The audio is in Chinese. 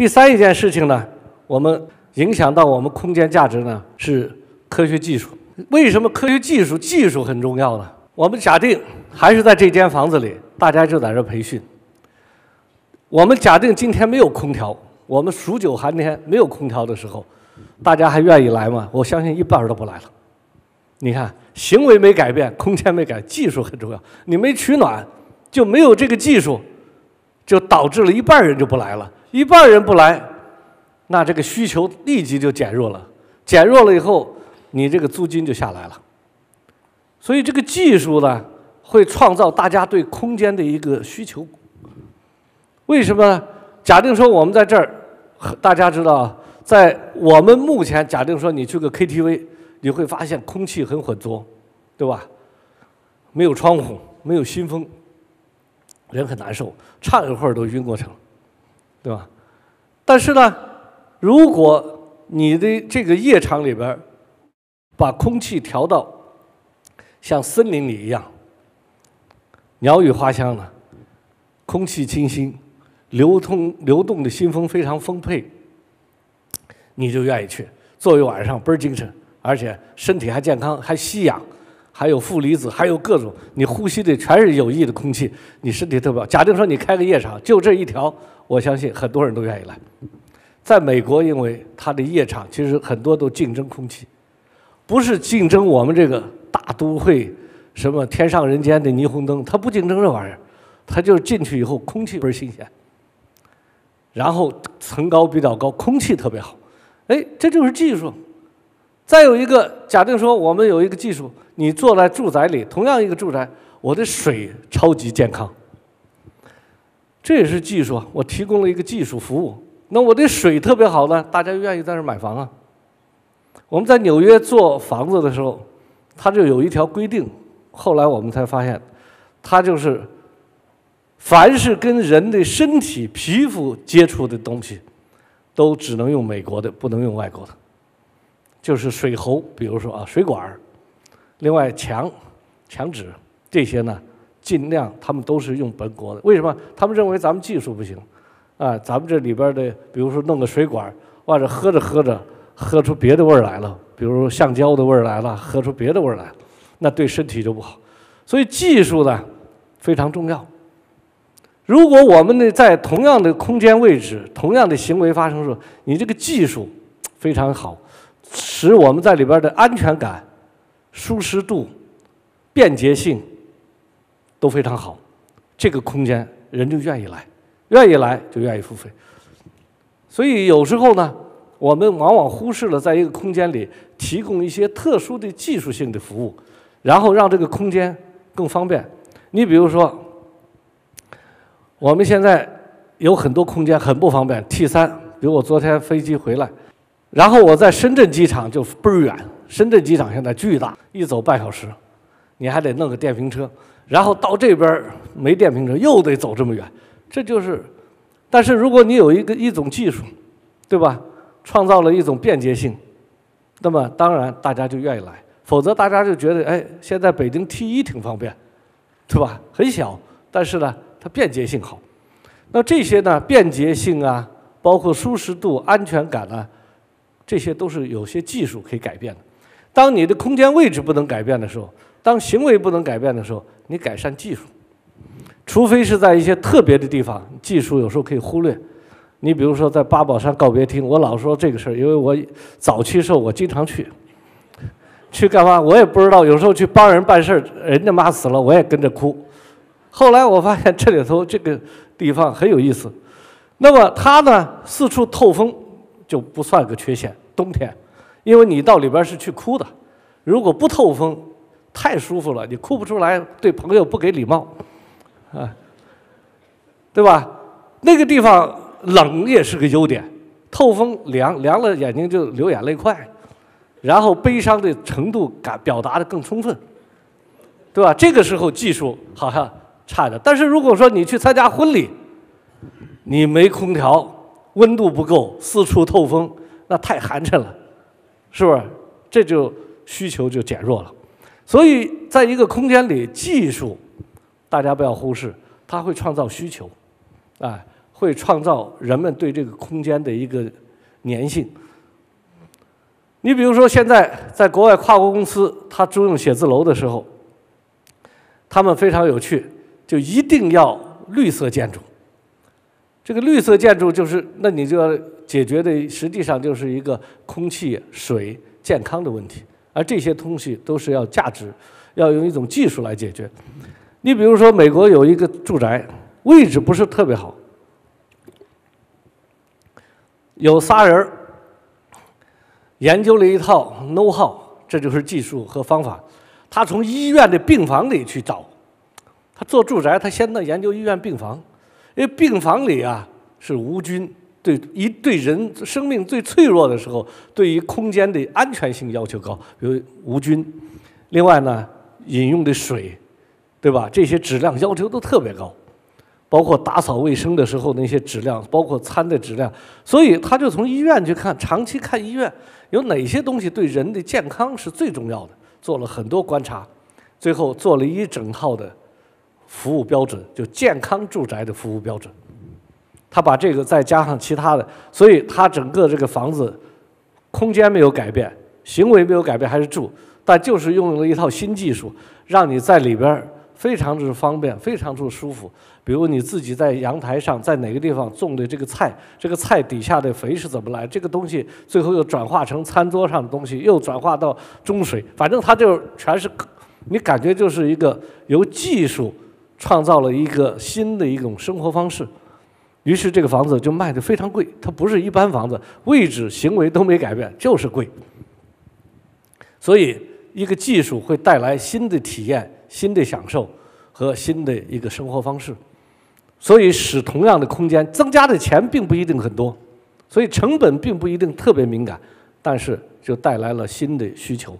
第三一件事情呢，我们影响到我们空间价值呢是科学技术。为什么科学技术技术很重要呢？我们假定还是在这间房子里，大家就在这培训。我们假定今天没有空调，我们数九寒天没有空调的时候，大家还愿意来吗？我相信一半都不来了。你看，行为没改变，空间没改，技术很重要。你没取暖，就没有这个技术，就导致了一半人就不来了。一半人不来，那这个需求立即就减弱了。减弱了以后，你这个租金就下来了。所以这个技术呢，会创造大家对空间的一个需求。为什么？假定说我们在这儿，大家知道，在我们目前假定说你去个 KTV，你会发现空气很浑浊，对吧？没有窗户，没有新风，人很难受，唱一会儿都晕过去了，对吧？但是呢，如果你的这个夜场里边把空气调到像森林里一样，鸟语花香的，空气清新。流通流动的新风非常丰沛，你就愿意去坐一晚上倍儿精神，而且身体还健康，还吸氧，还有负离子，还有各种你呼吸的全是有益的空气，你身体特别好。假定说你开个夜场，就这一条，我相信很多人都愿意来。在美国，因为它的夜场其实很多都竞争空气，不是竞争我们这个大都会什么天上人间的霓虹灯，它不竞争这玩意儿，它就是进去以后空气倍儿新鲜。然后层高比较高，空气特别好，哎，这就是技术。再有一个，假定说我们有一个技术，你坐在住宅里，同样一个住宅，我的水超级健康，这也是技术。我提供了一个技术服务，那我的水特别好呢，大家愿意在这买房啊。我们在纽约做房子的时候，它就有一条规定，后来我们才发现，它就是。凡是跟人的身体皮肤接触的东西，都只能用美国的，不能用外国的。就是水喉，比如说啊，水管儿，另外墙、墙纸这些呢，尽量他们都是用本国的。为什么？他们认为咱们技术不行，啊，咱们这里边的，比如说弄个水管儿，或者喝着喝着喝出别的味儿来了，比如橡胶的味儿来了，喝出别的味儿来，那对身体就不好。所以技术呢非常重要。如果我们呢在同样的空间位置、同样的行为发生的时候，你这个技术非常好，使我们在里边的安全感、舒适度、便捷性都非常好，这个空间人就愿意来，愿意来就愿意付费。所以有时候呢，我们往往忽视了在一个空间里提供一些特殊的技术性的服务，然后让这个空间更方便。你比如说。我们现在有很多空间很不方便，T 三，比如我昨天飞机回来，然后我在深圳机场就倍儿远，深圳机场现在巨大，一走半小时，你还得弄个电瓶车，然后到这边没电瓶车又得走这么远，这就是，但是如果你有一个一种技术，对吧，创造了一种便捷性，那么当然大家就愿意来，否则大家就觉得哎，现在北京 T 一挺方便，对吧？很小，但是呢。它便捷性好，那这些呢？便捷性啊，包括舒适度、安全感啊，这些都是有些技术可以改变的。当你的空间位置不能改变的时候，当行为不能改变的时候，你改善技术，除非是在一些特别的地方，技术有时候可以忽略。你比如说在八宝山告别厅，我老说这个事儿，因为我早期时候我经常去，去干嘛？我也不知道，有时候去帮人办事儿，人家妈死了，我也跟着哭。后来我发现这里头这个地方很有意思，那么它呢四处透风就不算个缺陷。冬天，因为你到里边是去哭的，如果不透风，太舒服了，你哭不出来，对朋友不给礼貌，啊，对吧？那个地方冷也是个优点，透风凉凉了眼睛就流眼泪快，然后悲伤的程度感表达的更充分，对吧？这个时候技术好像。差的，但是如果说你去参加婚礼，你没空调，温度不够，四处透风，那太寒碜了，是不是？这就需求就减弱了。所以在一个空间里，技术大家不要忽视，它会创造需求，哎，会创造人们对这个空间的一个粘性。你比如说，现在在国外跨国公司，他租用写字楼的时候，他们非常有趣，就一定要绿色建筑。这个绿色建筑就是，那你就要解决的，实际上就是一个空气、水、健康的问题，而这些东西都是要价值，要用一种技术来解决。你比如说，美国有一个住宅，位置不是特别好，有仨人研究了一套 know how，这就是技术和方法。他从医院的病房里去找，他做住宅，他先到研究医院病房，因为病房里啊是无菌，对一对人生命最脆弱的时候，对于空间的安全性要求高，比如无菌。另外呢，饮用的水。对吧？这些质量要求都特别高，包括打扫卫生的时候那些质量，包括餐的质量。所以他就从医院去看，长期看医院有哪些东西对人的健康是最重要的，做了很多观察，最后做了一整套的服务标准，就健康住宅的服务标准。他把这个再加上其他的，所以他整个这个房子空间没有改变，行为没有改变，还是住，但就是用了一套新技术，让你在里边。非常之方便，非常之舒服。比如你自己在阳台上，在哪个地方种的这个菜，这个菜底下的肥是怎么来？这个东西最后又转化成餐桌上的东西，又转化到中水，反正它就全是，你感觉就是一个由技术创造了一个新的一种生活方式。于是这个房子就卖的非常贵，它不是一般房子，位置、行为都没改变，就是贵。所以一个技术会带来新的体验。新的享受和新的一个生活方式，所以使同样的空间增加的钱并不一定很多，所以成本并不一定特别敏感，但是就带来了新的需求。